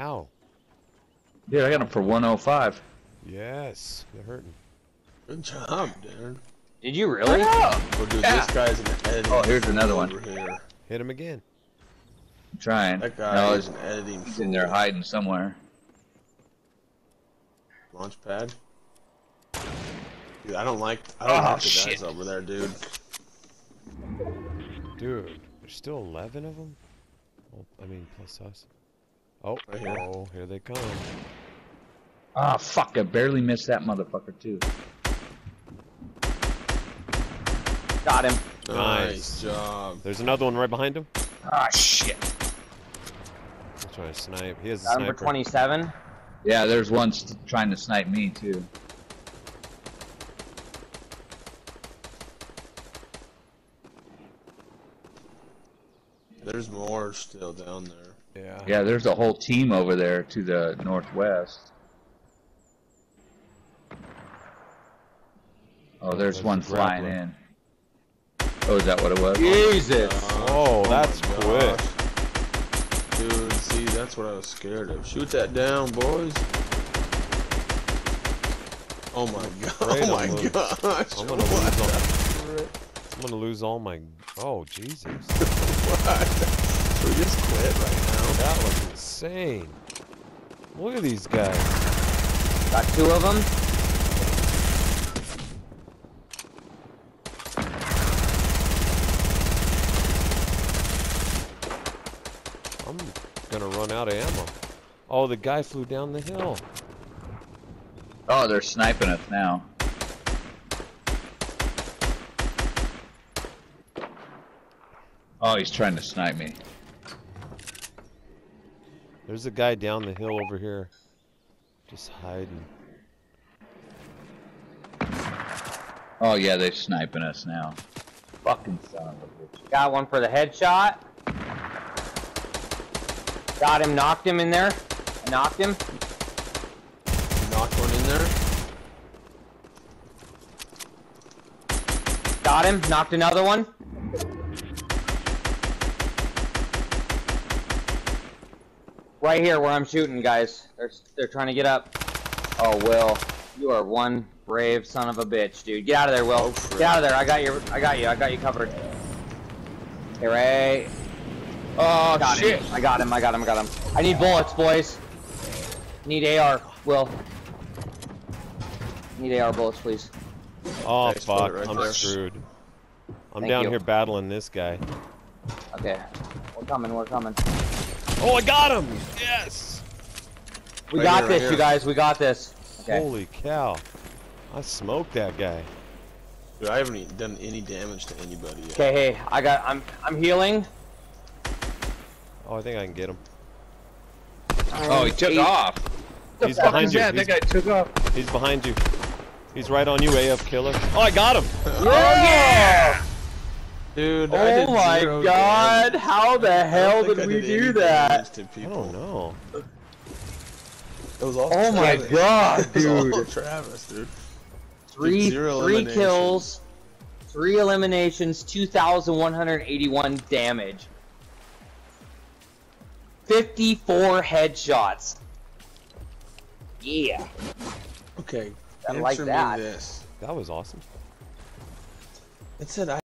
Ow. Dude, I got him for 105. Yes. You're hurting. Good job, Darren. Did you really? Oh, dude, Yeah. this guy's an editing. Oh, here's another one. Here. Hit him again. I'm trying. That guy no, is he's an editing. he's in there hiding somewhere. Launch pad. Dude, I don't like. I don't Oh, like the shit. guys over there, dude. Dude, there's still 11 of them? Oh, I mean, plus us. Oh, Right here. oh, here they come. Ah, fuck! I barely missed that motherfucker too. Got him. Nice, Nice. job. There's another one right behind him. Ah, shit. He's trying to snipe. He has a Got him for 27. Yeah, there's one trying to snipe me too. There's more still down there. Yeah. Yeah, there's a whole team over there to the northwest. Oh, there's There's one flying in. Oh, is that what it was? Jesus. Oh, that's oh, quick. Dude, see, that's what I was scared of. Shoot that down, boys. Oh my god. Oh my I'm gosh. I'm gonna What lose all. the frick? I'm gonna lose all my. Oh, Jesus. What? We just quit right now? That was insane. Look at these guys. Got two of them. I'm gonna run out of ammo. Oh, the guy flew down the hill. Oh, they're sniping us now. Oh, he's trying to snipe me. There's a guy down the hill over here. Just hiding. Oh yeah, they're sniping us now. Fucking son of a bitch. Got one for the headshot. Got him. Knocked him in there. Knocked him. Knocked one in there. Got him. Knocked another one. Right here where I'm shooting, guys. They're they're trying to get up. Oh, Will, you are one brave son of a bitch, dude. Get out of there, Will. Oh. Get out of there. I got you. I got you. I got you covered. Hey, Ray. Oh Got shit! him. I got him. I got him. I got him. I need bullets, boys. Need AR. Will. Need AR bullets, please. Oh Okay, fuck, right I'm there. screwed. I'm Thank down you. here battling this guy. Okay. We're coming. We're coming. Oh, I got him! Yes! We Right got here, this, here. you guys. We got this. Okay. Holy cow. I smoked that guy. Dude, I haven't even done any damage to anybody yet. Okay. Hey, I got. I'm. I'm healing. Oh, I think I can get him. Um, oh, he took Eight. off. He's behind you. Yeah, He's, that guy took off. he's behind you. He's right on you, AF killer. Oh, I got him! Oh yeah! Dude, I oh did Oh my zero God! damage. How the I hell think did we did do that? damage to I don't know. It was oh all Oh my God, It was dude! Travis, dude. Three, zero three eliminations. kills, three eliminations, 2,181 damage, 54 headshots. Yeah. Okay, I like that. this. That was awesome. It said I